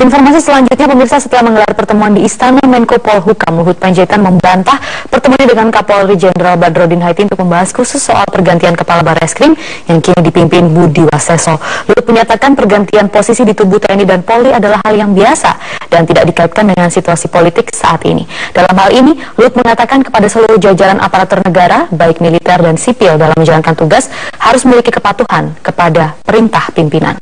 Informasi selanjutnya pemirsa setelah menggelar pertemuan di Istana Menko Polhukam, Luhut Panjaitan membantah pertemuannya dengan Kapolri Jenderal Badrodin Haiti untuk membahas khusus soal pergantian Kepala Barreskrim yang kini dipimpin Budi Waseso. Luhut menyatakan pergantian posisi di tubuh TNI dan Polri adalah hal yang biasa dan tidak dikaitkan dengan situasi politik saat ini. Dalam hal ini, Luhut mengatakan kepada seluruh jajaran aparatur negara, baik militer dan sipil dalam menjalankan tugas, harus memiliki kepatuhan kepada perintah pimpinan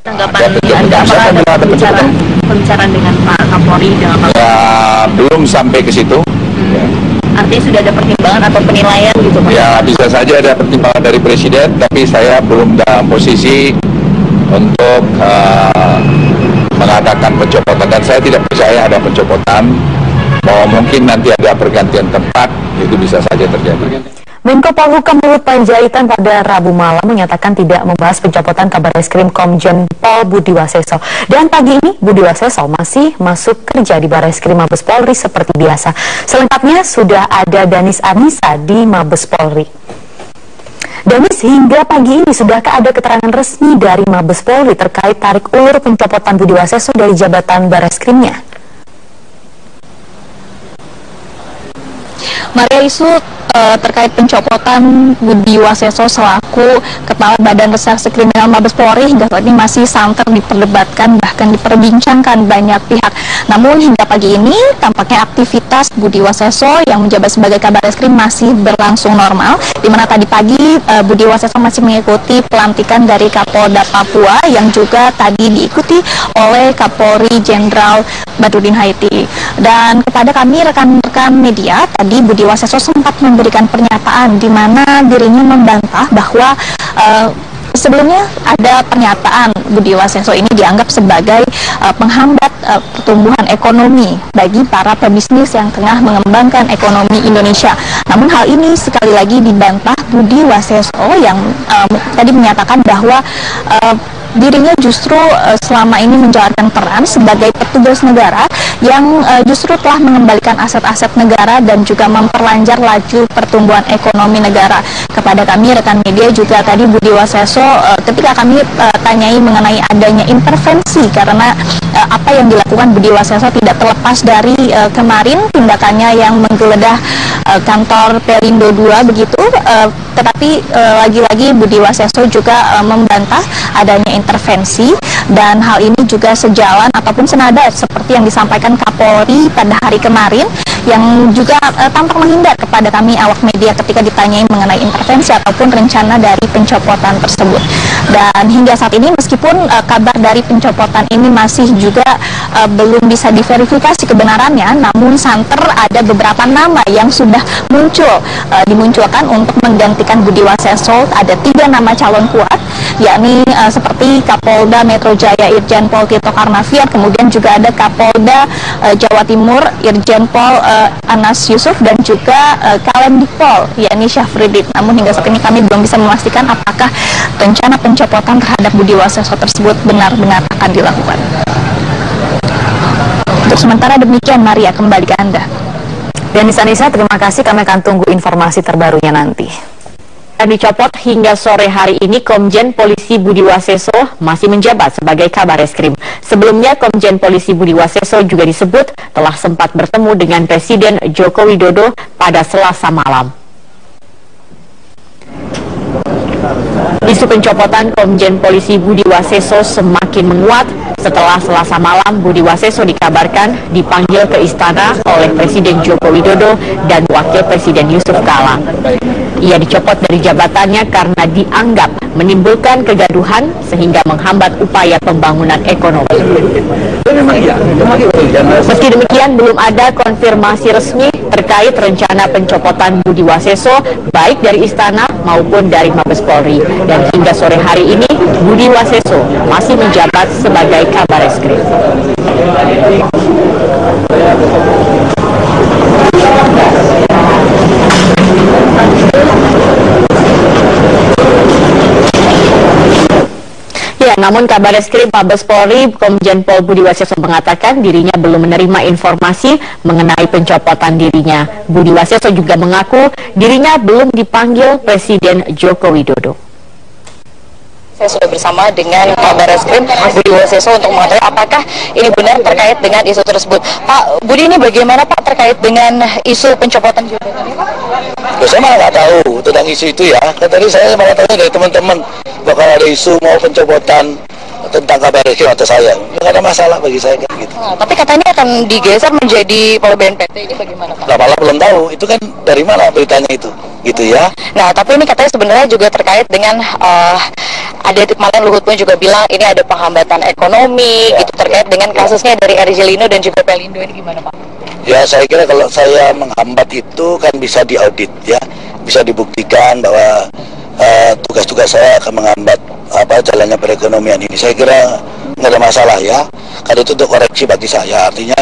tanggapan dari Anda apakah ada pembicaraan, pembicaraan dengan Pak Kapolri dengan Pak Ya, belum sampai ke situ. Hmm. Artinya sudah ada pertimbangan atau penilaian gitu Pak? Ya, bisa saja ada pertimbangan dari Presiden, tapi saya belum dalam posisi untuk uh, mengatakan pencopotan. Dan saya tidak percaya ada pencopotan, bahwa mungkin nanti ada pergantian tempat, itu bisa saja terjadi. Menko Polhukam Luhut Panjaitan pada Rabu malam menyatakan tidak membahas pencopotan kabar reskrim Komjen Pol Budi Waseso. Dan pagi ini Budi Waseso masih masuk kerja di Barreskrim Mabes Polri seperti biasa. Selengkapnya sudah ada Danis Anissa di Mabes Polri. Danis, hingga pagi ini sudahkah ada keterangan resmi dari Mabes Polri terkait tarik ulur pencopotan Budi Waseso dari jabatan Barreskrimnya? Maria isu uh, terkait pencopotan Budi Waseso selaku Kepala Badan Reserse Kriminal Mabes Polri hingga saat ini masih santer diperdebatkan bahkan diperbincangkan banyak pihak. Namun hingga pagi ini tampaknya aktivitas Budi Waseso yang menjabat sebagai Kabar Eskrim masih berlangsung normal di mana tadi pagi uh, Budi Waseso masih mengikuti pelantikan dari Kapolda Papua yang juga tadi diikuti oleh Kapolri Jenderal Badrudin Haiti. Dan kepada kami rekan-rekan media tadi Budi Waseso sempat memberi memberikan pernyataan di mana dirinya membantah bahwa uh, Sebelumnya ada pernyataan Budi Waseso ini dianggap sebagai uh, penghambat uh, pertumbuhan ekonomi bagi para pebisnis yang tengah mengembangkan ekonomi Indonesia. Namun hal ini sekali lagi dibantah Budi Waseso yang uh, tadi menyatakan bahwa uh, dirinya justru uh, selama ini menjalankan peran sebagai petugas negara yang uh, justru telah mengembalikan aset-aset negara dan juga memperlancar laju pertumbuhan ekonomi negara. Kepada kami rekan media juga tadi Budi Waseso uh, ketika kami uh, tanyai mengenai adanya intervensi karena uh, apa yang dilakukan Budi Waseso tidak terlepas dari uh, kemarin tindakannya yang menggeledah uh, kantor Pelindo 2 begitu uh, tetapi lagi-lagi uh, Budi Waseso juga uh, membantah adanya intervensi dan hal ini juga sejalan ataupun senada seperti yang disampaikan Kapolri pada hari kemarin yang juga uh, tampak menghindar kepada kami awak media ketika ditanyai mengenai intervensi ataupun rencana dari pencopotan tersebut. Dan hingga saat ini meskipun uh, kabar dari pencopotan ini masih juga uh, belum bisa diverifikasi kebenarannya, namun santer ada beberapa nama yang sudah muncul uh, dimunculkan untuk menggantikan Budi Waseso. Ada tiga nama calon kuat, yakni uh, seperti Kapolda Metro Jaya Irjen Pol Tito Karnavian, kemudian juga ada Kapolda uh, Jawa Timur Irjen Pol uh, Anas Yusuf dan juga uh, Kalem Dipol, yakni Syafruddin. Namun hingga saat ini kami belum bisa memastikan apakah rencana pencopotan terhadap Budi Waseso tersebut benar-benar akan dilakukan. Untuk sementara demikian, Maria kembali ke Anda. Dan Anissa, terima kasih. Kami akan tunggu informasi terbarunya nanti dicopot hingga sore hari ini Komjen Polisi Budi Waseso masih menjabat sebagai kabar eskrim. Sebelumnya Komjen Polisi Budi Waseso juga disebut telah sempat bertemu dengan Presiden Joko Widodo pada Selasa malam. Isu pencopotan Komjen Polisi Budi Waseso semakin menguat setelah selasa malam Budi Waseso dikabarkan dipanggil ke istana oleh Presiden Joko Widodo dan Wakil Presiden Yusuf Kala. Ia dicopot dari jabatannya karena dianggap menimbulkan kegaduhan sehingga menghambat upaya pembangunan ekonomi. Meski demikian, belum ada konfirmasi resmi terkait rencana pencopotan Budi Waseso baik dari istana maupun dari Mabes Polri. Dan hingga sore hari ini, Budi Waseso masih menjabat sebagai kabar Ya, namun kabar eskrim Mabes Polri, Komjen Pol Budi Waseso mengatakan dirinya belum menerima informasi mengenai pencopotan dirinya. Budi Waseso juga mengaku dirinya belum dipanggil Presiden Joko Widodo. Saya sudah bersama dengan Pak Bareskrim Budi Waseso untuk mengetahui apakah ini benar terkait dengan isu tersebut. Pak Budi ini bagaimana Pak terkait dengan isu pencopotan jabatan ini? Ya, saya malah nggak tahu tentang isu itu ya. Tadi saya malah tahu dari teman-teman bakal ada isu mau pencopotan tentang kabar reskrim atau saya. Nggak ada masalah bagi saya kan gitu. Nah, tapi katanya akan digeser menjadi Pol BNPT ini bagaimana Pak? Nah, malah belum tahu itu kan dari mana beritanya itu, gitu ya. Nah, tapi ini katanya sebenarnya juga terkait dengan eh, ada kemarin Luhut pun juga bilang ini ada penghambatan ekonomi gitu terkait dengan kasusnya dari Erjelino dan juga Pelindo ini gimana Pak? Ya saya kira kalau saya menghambat itu kan bisa diaudit ya, bisa dibuktikan bahwa eh, tugas-tugas saya akan menghambat apa jalannya perekonomian ini. Saya kira nggak ada masalah ya, karena itu untuk koreksi bagi saya. Artinya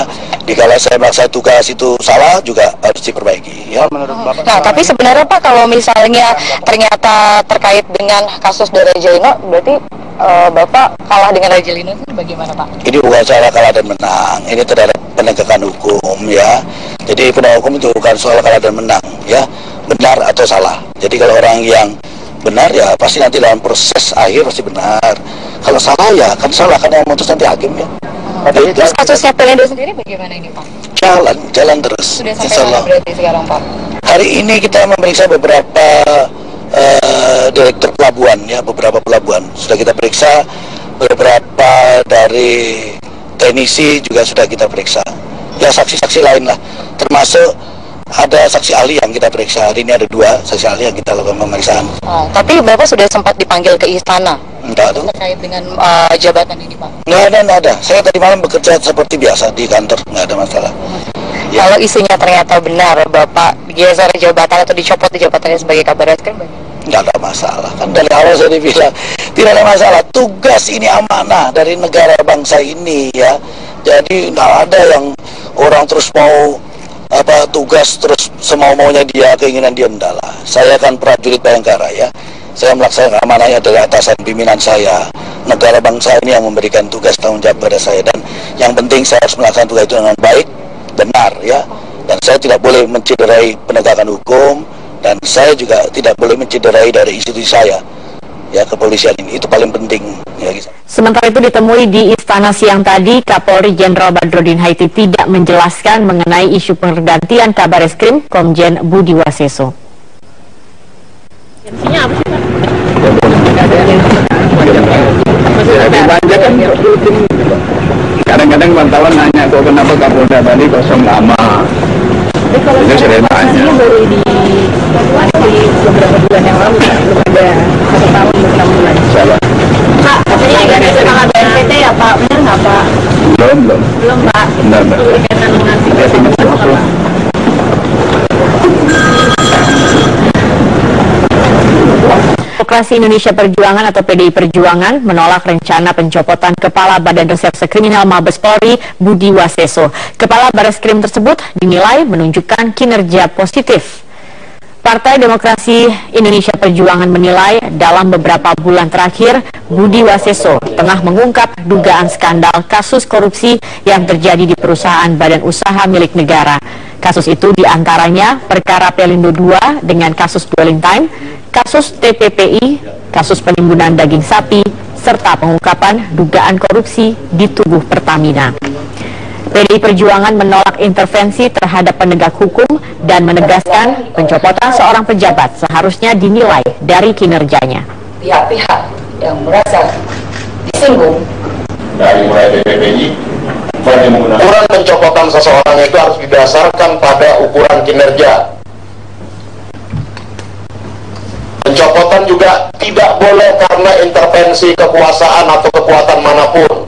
dikala saya melaksanakan tugas itu salah juga harus diperbaiki. Ya menurut bapak. Nah, tapi sebenarnya Pak kalau misalnya ternyata terkait dengan kasus dari Erjelino berarti eh, Bapak kalah dengan Erjelino itu bagaimana Pak? ini bukan cara kalah dan menang ini terhadap penegakan hukum ya jadi penegakan hukum itu bukan soal kalah dan menang ya benar atau salah jadi kalau orang yang benar ya pasti nanti dalam proses akhir pasti benar. Kalau salah ya kan salah karena yang memutus nanti hakim ya. Jadi, Terus kasusnya Pelindo sendiri bagaimana ini Pak? jalan jalan terus. Sudah sampai Insya mana Allah. berarti sekarang Pak? hari ini kita memeriksa beberapa eh, direktur pelabuhan ya beberapa pelabuhan. Sudah kita periksa beberapa dari teknisi juga sudah kita periksa. Ya saksi-saksi lain lah. Termasuk ada saksi ahli yang kita periksa. Hari ini ada dua saksi ahli yang kita lakukan pemeriksaan. Ah, tapi Bapak sudah sempat dipanggil ke istana? Enggak tuh terkait dengan eh, jabatan ini Pak. enggak ada enggak ada. Saya tadi malam bekerja seperti biasa di kantor. Enggak ada masalah. Ya. Kalau isunya ternyata benar Bapak digeser jabatan atau dicopot di jabatannya sebagai kabar reskrim bagaimana? nggak ada masalah. Kan dari awal saya dibilang tidak ada masalah. Tugas ini amanah dari negara bangsa ini ya. Jadi nggak ada yang orang terus mau apa tugas terus semau maunya dia keinginan dia enggak lah. Saya kan prajurit bayangkara ya. Saya melaksanakan amanahnya dari atasan pimpinan saya. Negara bangsa ini yang memberikan tugas tanggung jawab pada saya. Dan yang penting saya harus melaksanakan tugas itu dengan baik benar ya. Dan saya tidak boleh mencederai penegakan hukum dan saya juga tidak boleh mencederai dari institusi saya ya kepolisian ini itu paling penting ya gitu. Sementara itu ditemui di Istana siang tadi, Kapolri Jenderal Badrodin Haiti tidak menjelaskan mengenai isu pergantian kabar eskrim Komjen Budi Waseso. kan kadang-kadang wartawan nanya kok kenapa Kapolda tadi kosong lama Demokrasi Indonesia Perjuangan atau PDI Perjuangan menolak rencana pencopotan Kepala Badan Reserse Kriminal Mabes Polri Budi Waseso. Kepala Bareskrim tersebut dinilai menunjukkan kinerja positif. Partai Demokrasi Indonesia Perjuangan menilai dalam beberapa bulan terakhir Budi Waseso tengah mengungkap dugaan skandal kasus korupsi yang terjadi di perusahaan badan usaha milik negara. Kasus itu di antaranya perkara Pelindo II dengan kasus dwelling time, kasus TPPI, kasus penimbunan daging sapi, serta pengungkapan dugaan korupsi di tubuh Pertamina. PDI Perjuangan menolak intervensi terhadap penegak hukum dan menegaskan pencopotan seorang pejabat seharusnya dinilai dari kinerjanya. pihak-pihak yang merasa disinggung dari mulai BPPI Ukuran pencopotan seseorang itu harus didasarkan pada ukuran kinerja. Pencopotan juga tidak boleh karena intervensi kekuasaan atau kekuatan mana pun.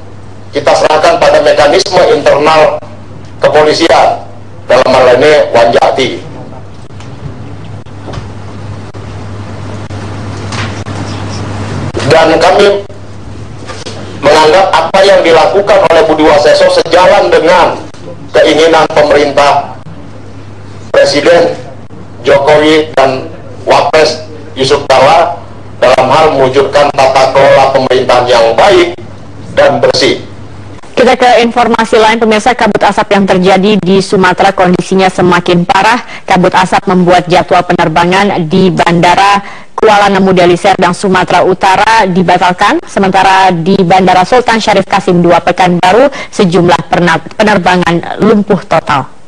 Kita serahkan pada mekanisme internal kepolisian. Dalam hal ini Wanjati. Dan kami menganggap apa yang dilakukan oleh Budi Waseso sejalan dengan keinginan pemerintah Presiden Jokowi dan Wapres Yusuf Kala dalam hal mewujudkan tata kelola pemerintahan yang baik dan bersih. Kita ke informasi lain, pemirsa kabut asap yang terjadi di Sumatera kondisinya semakin parah. Kabut asap membuat jadwal penerbangan di Bandara Kuala Namu Deli Serdang Sumatera Utara dibatalkan, sementara di Bandara Sultan Syarif Kasim II Pekanbaru sejumlah penerbangan lumpuh total.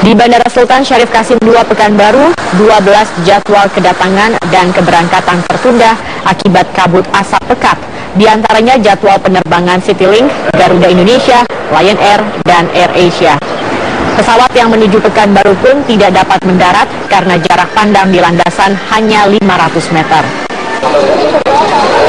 Di Bandara Sultan Syarif Kasim II Pekanbaru, 12 jadwal kedatangan dan keberangkatan tertunda akibat kabut asap pekat. Di antaranya jadwal penerbangan Citylink, Garuda Indonesia, Lion Air, dan Air Asia. Pesawat yang menuju Pekanbaru pun tidak dapat mendarat karena jarak pandang di landasan hanya 500 meter.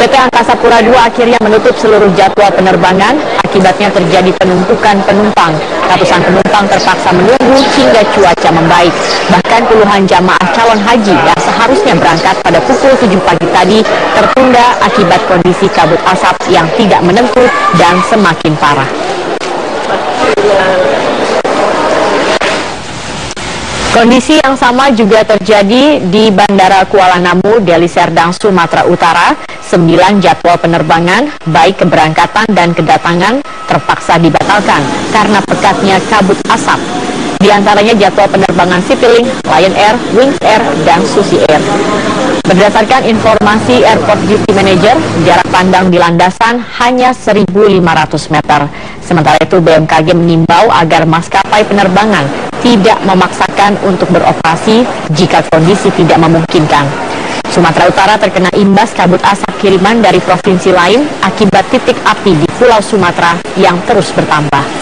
PT Angkasa Pura II akhirnya menutup seluruh jadwal penerbangan, akibatnya terjadi penumpukan penumpang. Ratusan penumpang terpaksa menunggu hingga cuaca membaik. Bahkan puluhan jamaah calon haji yang seharusnya berangkat pada pukul 7 pagi tadi tertunda akibat kondisi kabut asap yang tidak menentu dan semakin parah. Kondisi yang sama juga terjadi di Bandara Kuala Namu, Deli Serdang, Sumatera Utara. Sembilan jadwal penerbangan, baik keberangkatan dan kedatangan, terpaksa dibatalkan karena pekatnya kabut asap. Di antaranya jadwal penerbangan Citylink, Lion Air, Wings Air, dan Susi Air. Berdasarkan informasi Airport Duty Manager, jarak pandang di landasan hanya 1.500 meter. Sementara itu BMKG mengimbau agar maskapai penerbangan tidak memaksakan untuk beroperasi jika kondisi tidak memungkinkan. Sumatera Utara terkena imbas kabut asap kiriman dari provinsi lain akibat titik api di Pulau Sumatera yang terus bertambah.